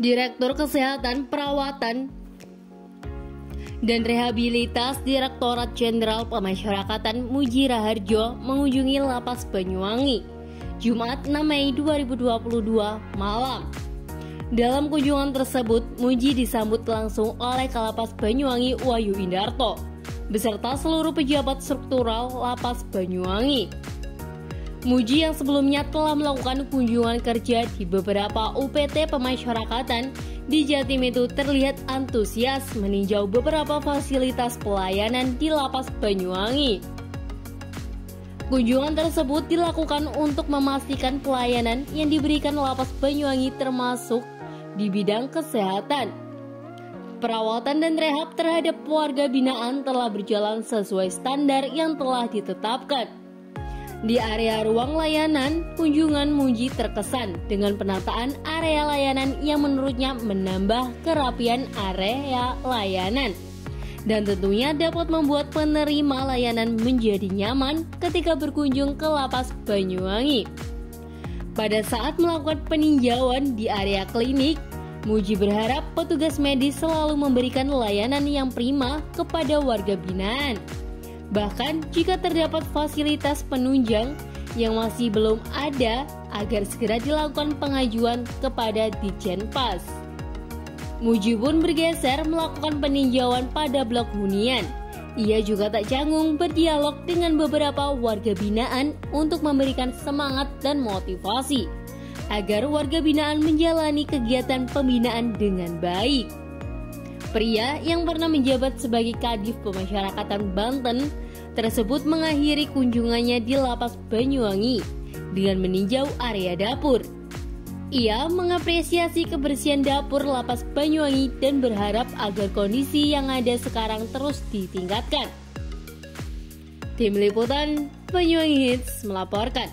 Direktur Kesehatan Perawatan dan Rehabilitas Direktorat Jenderal Pemasyarakatan Mujira Harjo mengunjungi Lapas Banyuwangi Jumat 6 Mei 2022 malam. Dalam kunjungan tersebut, Muji disambut langsung oleh Kalapas Banyuwangi Wahyu Indarto beserta seluruh pejabat struktural Lapas Banyuwangi. Muji yang sebelumnya telah melakukan kunjungan kerja di beberapa UPT pemasyarakatan di Jatim itu terlihat antusias meninjau beberapa fasilitas pelayanan di Lapas Banyuwangi. Kunjungan tersebut dilakukan untuk memastikan pelayanan yang diberikan Lapas Banyuwangi termasuk di bidang kesehatan. Perawatan dan rehab terhadap warga binaan telah berjalan sesuai standar yang telah ditetapkan. Di area ruang layanan, kunjungan Muji terkesan dengan penataan area layanan yang menurutnya menambah kerapian area layanan. Dan tentunya dapat membuat penerima layanan menjadi nyaman ketika berkunjung ke lapas Banyuwangi. Pada saat melakukan peninjauan di area klinik, Muji berharap petugas medis selalu memberikan layanan yang prima kepada warga binaan. Bahkan jika terdapat fasilitas penunjang yang masih belum ada agar segera dilakukan pengajuan kepada Pas. Muji pun bergeser melakukan peninjauan pada blok hunian. Ia juga tak canggung berdialog dengan beberapa warga binaan untuk memberikan semangat dan motivasi agar warga binaan menjalani kegiatan pembinaan dengan baik. Pria yang pernah menjabat sebagai Kadif Pemasyarakatan Banten tersebut mengakhiri kunjungannya di lapas Banyuwangi dengan meninjau area dapur. Ia mengapresiasi kebersihan dapur lapas Banyuwangi dan berharap agar kondisi yang ada sekarang terus ditingkatkan. Tim Liputan Banyuwangi Hits melaporkan.